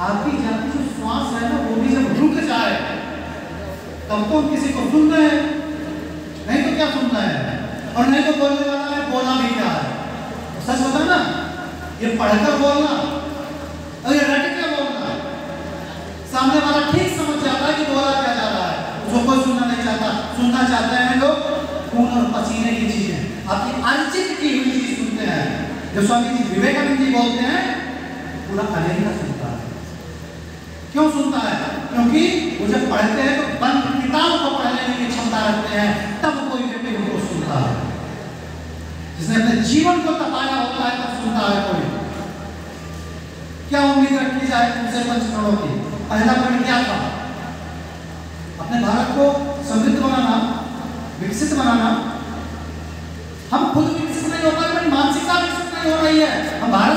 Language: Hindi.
आपकी जाति जो श्वास है ना, वो भी जब रुक जाए, तब तो किसी को सुन रहे हैं। नहीं तो क्या सुनना है? और नहीं तो बोलने वाला है, बोला भी क्या है? सच बता ना, ये पढ़कर बोलना, और ये रट के बोलना। सामने वाला ठीक समझ जाता है कि बोला क्या जा रहा है। उसको कोई सुनना नहीं चाहता, सुनना चाहते हैं लोग, खून और पसीने की चीज़ें। आपकी अर्जित की हुई चीज़ सुनते हैं। जो स्वामी जी विवेकानंद जी बोलते हैं, पूरा अलेगा सुनता क्यों सुनता है? क्योंकि वो जब पढ़ते हैं तो बंद किताब को पढ़ लेने की क्षमता रखते हैं, तब कोई व्यक्ति उनको सुनता है। जिसने अपने जीवन को तपाया होता है, तब सुनता है कोई। क्या उम्मीद रखी जाए तुमसे पंचकरों की? पहला पॉइंट क्या था? अपने भारत को समृद्ध बनाना, विकसित बनाना। हम खुद विकसित नहीं हो पाए मानसिकता विकसित नहीं हो रही है। हम भारत